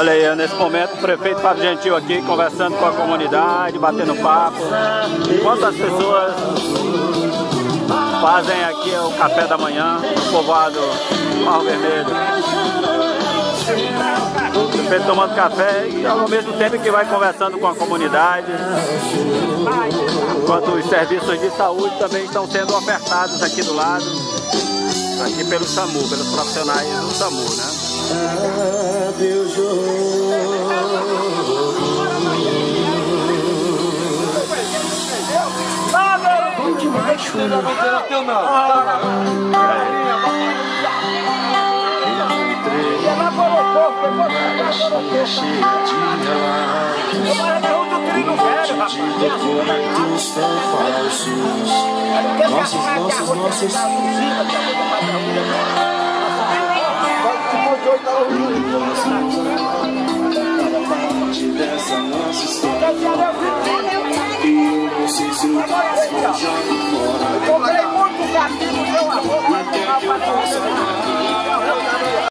Olha aí, nesse momento o prefeito Fábio Gentil aqui conversando com a comunidade, batendo papo. Enquanto as pessoas fazem aqui o café da manhã, o povoado Marro Vermelho. O prefeito tomando café e ao mesmo tempo que vai conversando com a comunidade. Enquanto os serviços de saúde também estão sendo ofertados aqui do lado, aqui pelo SAMU, pelos profissionais do SAMU, né? Demais, filho. Não era teu, não. Relatos tão falsos. Nossos, nossos, nossos dessa nossa história E eu não sei se eu